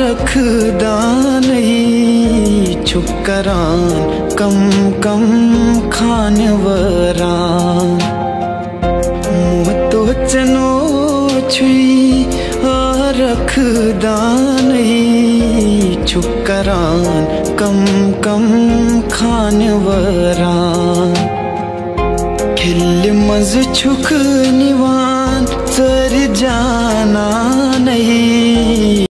रखदानी छुकरान कम कम खानवरान मुँह तो चनो छुई रखदानी छुकरान कम कम खानवरान खिल मज छुक निवान